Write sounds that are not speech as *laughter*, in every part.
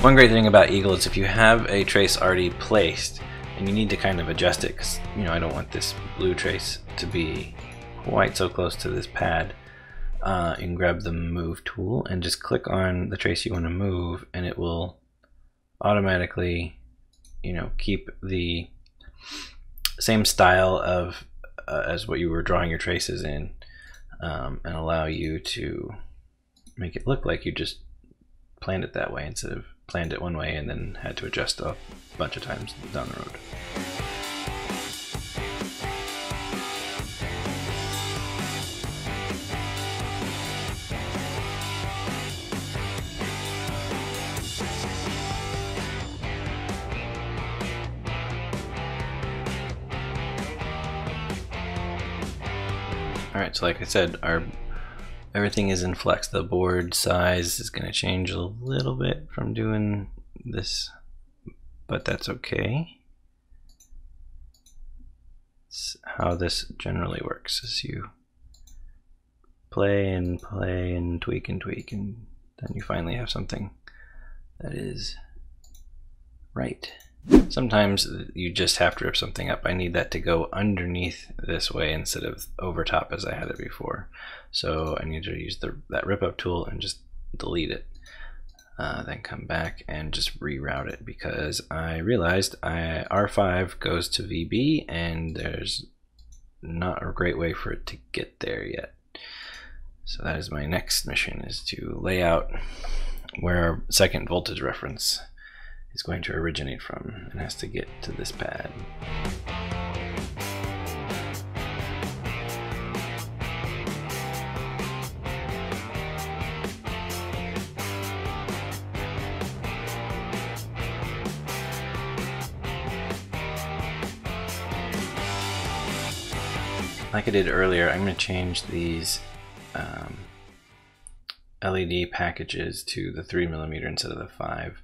One great thing about Eagle is if you have a trace already placed and you need to kind of adjust it because you know I don't want this blue trace to be quite so close to this pad uh, you can grab the move tool and just click on the trace you want to move and it will automatically you know keep the same style of uh, as what you were drawing your traces in um, and allow you to make it look like you just planned it that way instead of planned it one way and then had to adjust a bunch of times down the road. Alright, so like I said, our everything is in flex. The board size is going to change a little bit from doing this, but that's okay. It's how this generally works is you play and play and tweak and tweak and then you finally have something that is right. Sometimes you just have to rip something up. I need that to go underneath this way instead of over top as I had it before. So I need to use the, that rip up tool and just delete it. Uh, then come back and just reroute it because I realized I, R5 goes to VB and there's not a great way for it to get there yet. So that is my next mission is to lay out where our second voltage reference is going to originate from and has to get to this pad. Like I did earlier, I'm going to change these um, LED packages to the 3 millimeter instead of the 5.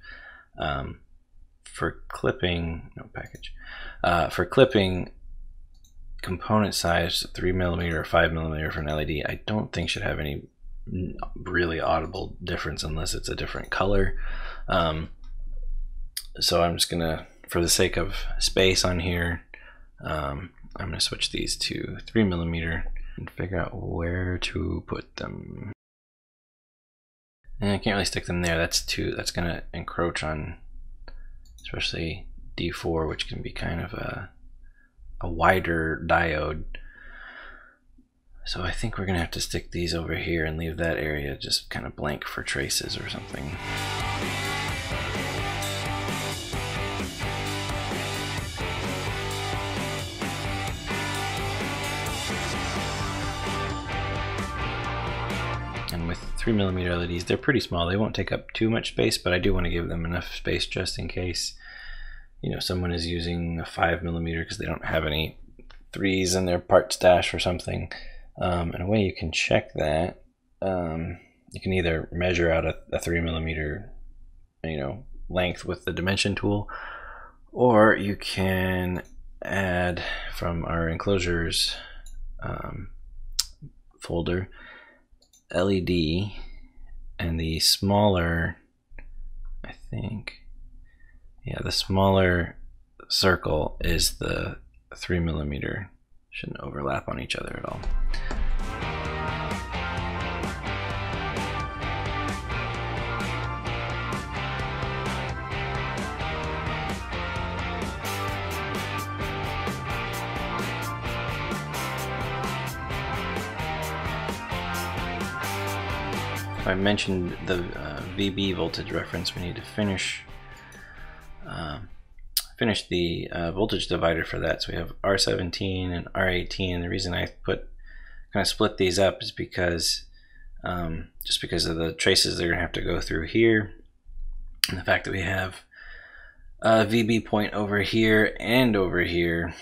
Um, for clipping, no package, uh, for clipping component size 3 millimeter or 5 millimeter for an LED, I don't think should have any really audible difference unless it's a different color. Um, so I'm just gonna, for the sake of space on here, um, I'm gonna switch these to 3 millimeter and figure out where to put them. And I can't really stick them there. That's too. That's gonna encroach on, especially D4, which can be kind of a a wider diode. So I think we're gonna have to stick these over here and leave that area just kind of blank for traces or something. With 3mm LEDs, they're pretty small. They won't take up too much space, but I do want to give them enough space just in case you know someone is using a 5mm because they don't have any threes in their part stash or something. Um, and a way you can check that, um, you can either measure out a, a 3mm you know, length with the dimension tool, or you can add from our enclosures um, folder LED and the smaller I think yeah the smaller circle is the three millimeter shouldn't overlap on each other at all mentioned the uh, VB voltage reference, we need to finish uh, finish the uh, voltage divider for that. So we have R17 and R18. The reason I put kind of split these up is because um, just because of the traces they're gonna have to go through here, and the fact that we have a VB point over here and over here,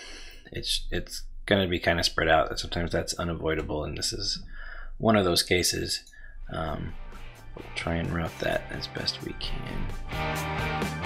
it's it's gonna be kind of spread out. Sometimes that's unavoidable, and this is one of those cases. Um, we'll try and route that as best we can.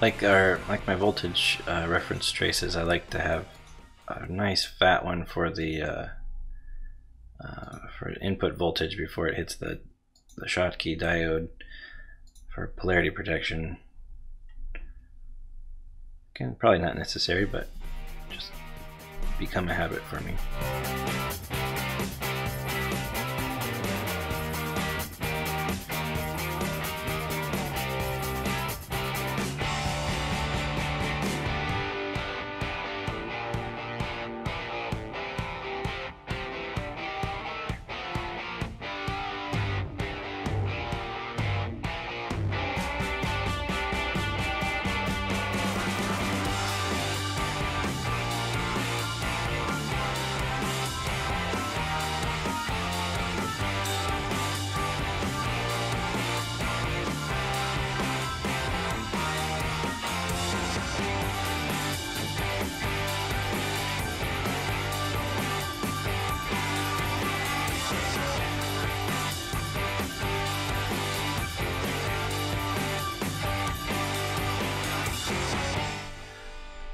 Like our like my voltage uh, reference traces, I like to have a nice fat one for the uh, uh, for input voltage before it hits the the Schottky diode for polarity protection. Again, probably not necessary, but just become a habit for me.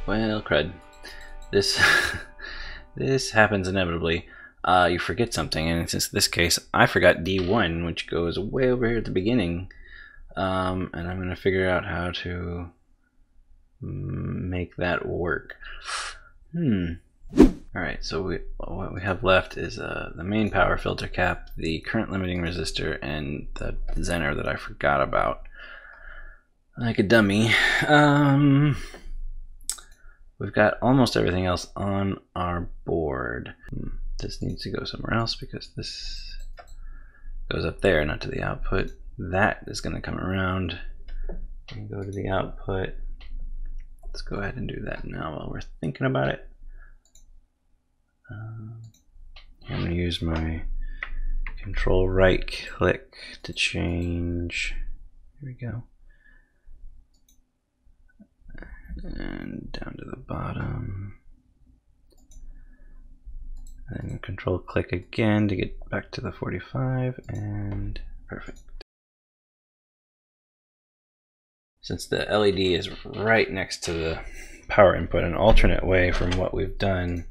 Well, crud. This *laughs* this happens inevitably. Uh, you forget something, and in this case, I forgot D1, which goes way over here at the beginning. Um, and I'm going to figure out how to make that work. Hmm. Alright, so we, what we have left is uh, the main power filter cap, the current limiting resistor, and the Zener that I forgot about. Like a dummy. Um, We've got almost everything else on our board. Hmm, this needs to go somewhere else because this goes up there, not to the output. That is going to come around and go to the output. Let's go ahead and do that now while we're thinking about it. Um, I'm going to use my control right click to change. Here we go. And down to the bottom. And control click again to get back to the 45 and perfect. Since the LED is right next to the power input, an alternate way from what we've done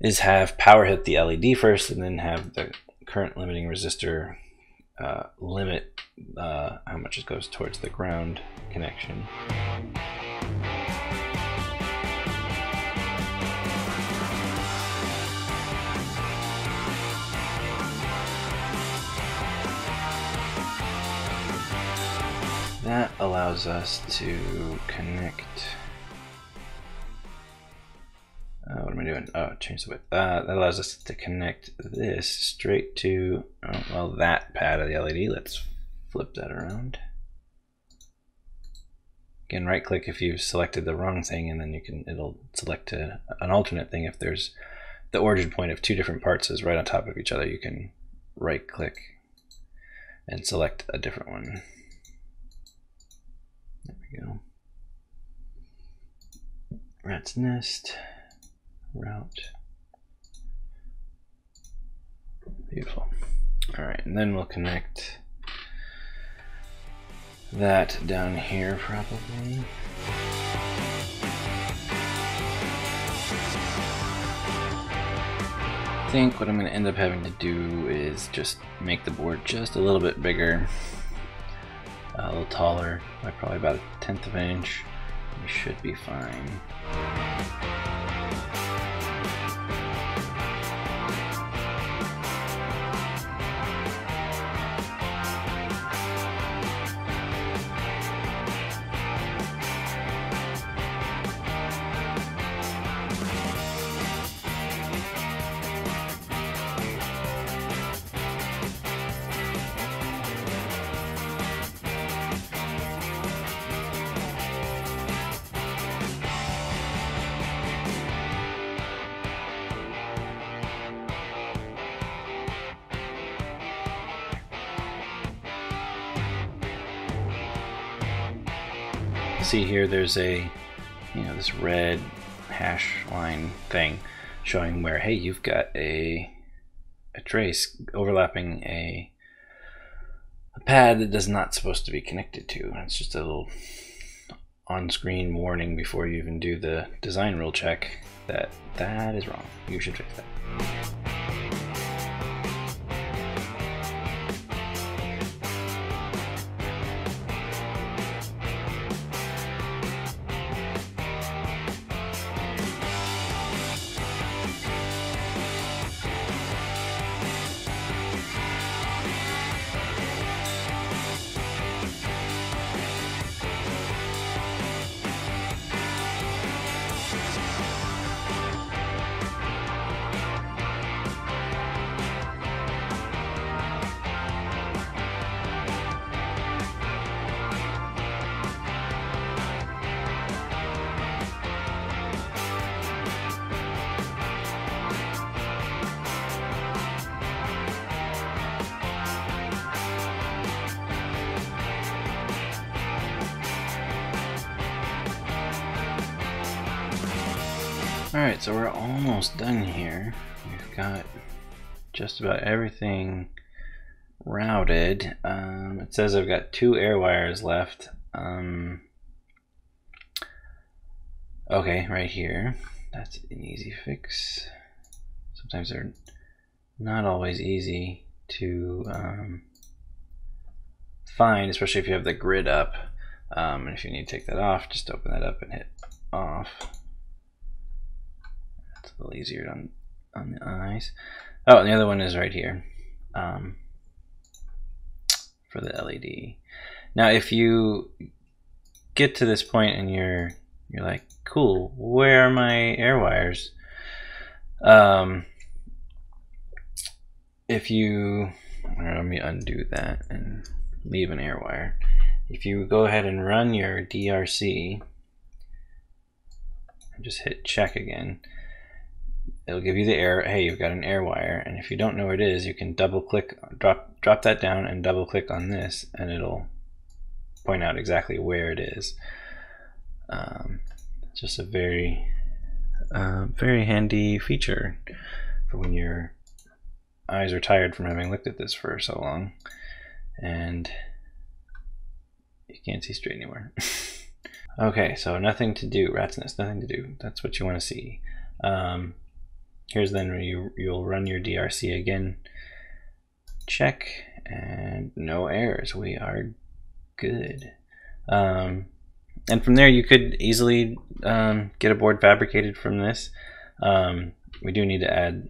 is have power hit the LED first and then have the current limiting resistor uh, limit uh, how much it goes towards the ground connection. That allows us to connect. Uh, what am I doing? Oh, change the width. Uh, that allows us to connect this straight to, oh, well, that pad of the LED. Let's flip that around. Again, right click if you've selected the wrong thing and then you can, it'll select a, an alternate thing. If there's the origin point of two different parts is right on top of each other, you can right click and select a different one. There we go. Rat's nest, route. Beautiful. All right, and then we'll connect that down here probably. I think what I'm going to end up having to do is just make the board just a little bit bigger a little taller, like probably about a tenth of an inch. We should be fine. See here there's a you know this red hash line thing showing where hey you've got a a trace overlapping a a pad that is not supposed to be connected to it's just a little on-screen warning before you even do the design rule check that that is wrong. You should fix that. Alright, so we're almost done here. We've got just about everything routed. Um, it says I've got two air wires left. Um, okay, right here. That's an easy fix. Sometimes they're not always easy to um, find, especially if you have the grid up. Um, and if you need to take that off, just open that up and hit off a little easier on, on the eyes. Oh, and the other one is right here um, for the LED. Now, if you get to this point and you're you're like, cool, where are my air wires? Um, if you, let me undo that and leave an air wire. If you go ahead and run your DRC, just hit check again, it'll give you the error, hey, you've got an air wire. And if you don't know where it is, you can double click, drop, drop that down and double click on this and it'll point out exactly where it is. Um, just a very, uh, very handy feature for when your eyes are tired from having looked at this for so long and you can't see straight anymore. *laughs* okay, so nothing to do, rat's nest, nothing to do. That's what you want to see. Um, Here's then you, you'll run your DRC again. Check and no errors. We are good. Um, and from there you could easily um, get a board fabricated from this. Um, we do need to add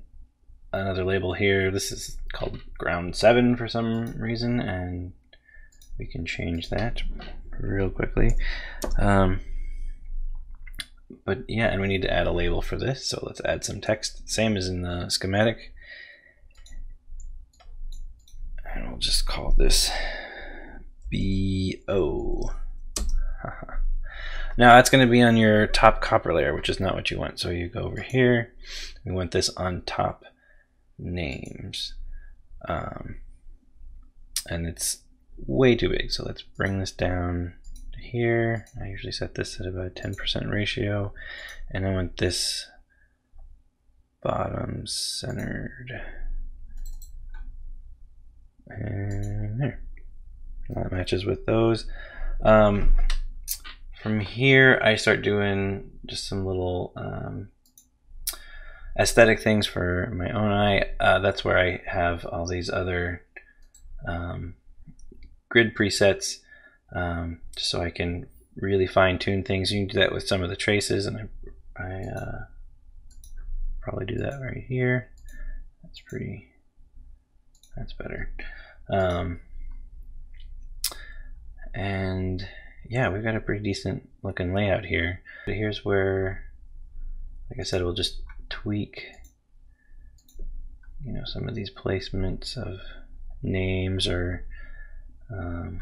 another label here. This is called ground 7 for some reason and we can change that real quickly. Um, but yeah, and we need to add a label for this, so let's add some text, same as in the schematic. And we'll just call this BO. *laughs* now that's going to be on your top copper layer, which is not what you want. So you go over here, we want this on top names. Um, and it's way too big, so let's bring this down here. I usually set this at about 10% ratio. And I want this bottom centered. And there. That matches with those. Um, from here, I start doing just some little um, aesthetic things for my own eye. Uh, that's where I have all these other um, grid presets um, just so I can really fine tune things. You can do that with some of the traces, and I, I uh, probably do that right here. That's pretty, that's better. Um, and yeah, we've got a pretty decent looking layout here. But here's where, like I said, we'll just tweak, you know, some of these placements of names or um,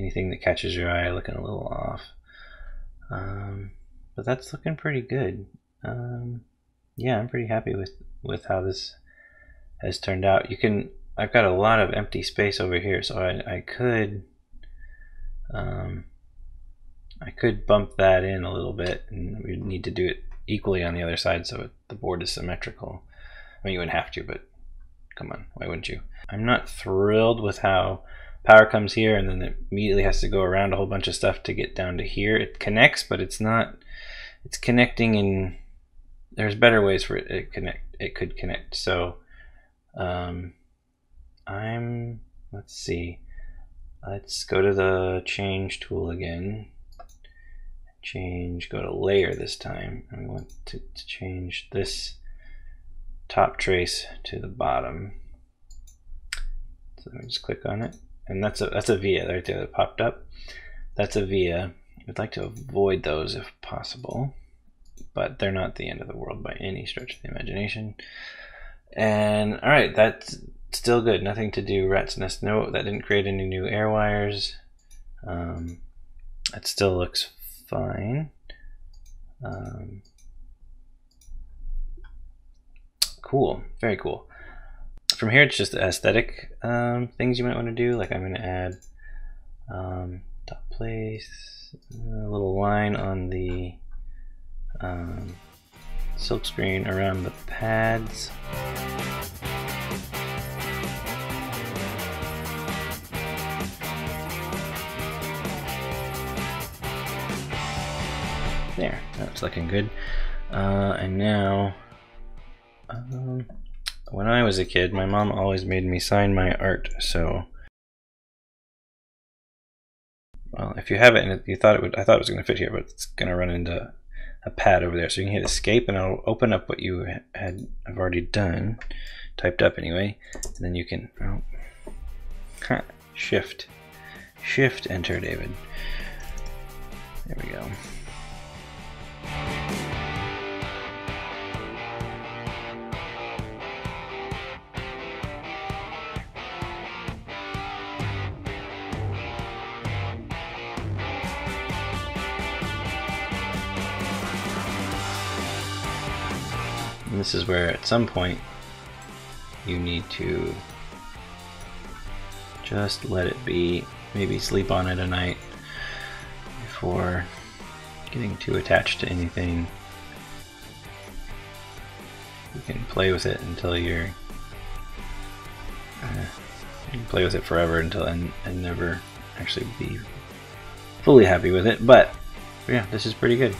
anything that catches your eye looking a little off. Um, but that's looking pretty good. Um, yeah, I'm pretty happy with, with how this has turned out. You can, I've got a lot of empty space over here, so I, I could, um, I could bump that in a little bit, and we need to do it equally on the other side so it, the board is symmetrical. I mean, you wouldn't have to, but come on, why wouldn't you? I'm not thrilled with how power comes here and then it immediately has to go around a whole bunch of stuff to get down to here. It connects, but it's not, it's connecting in, there's better ways for it to connect, it could connect. So um, I'm, let's see, let's go to the change tool again. Change, go to layer this time. And we want to, to change this top trace to the bottom. So let me just click on it. And that's a that's a via right there that popped up. That's a via. We'd like to avoid those if possible, but they're not the end of the world by any stretch of the imagination. And all right, that's still good. Nothing to do rat's nest. No, that didn't create any new air wires. Um, it still looks fine. Um, cool, very cool from here, it's just aesthetic um, things you might want to do. Like I'm going to add um, top place, a little line on the um, silk screen around the pads. There, that's looking good. Uh, and now, um, when I was a kid, my mom always made me sign my art, so well, if you have it and you thought it would, I thought it was going to fit here, but it's going to run into a pad over there. So you can hit escape and it'll open up what you had have already done, typed up anyway, and then you can oh, shift, shift enter, David. There we go. And this is where at some point you need to just let it be, maybe sleep on it a night before getting too attached to anything. You can play with it until you're uh, you can play with it forever until and, and never actually be fully happy with it, but yeah, this is pretty good.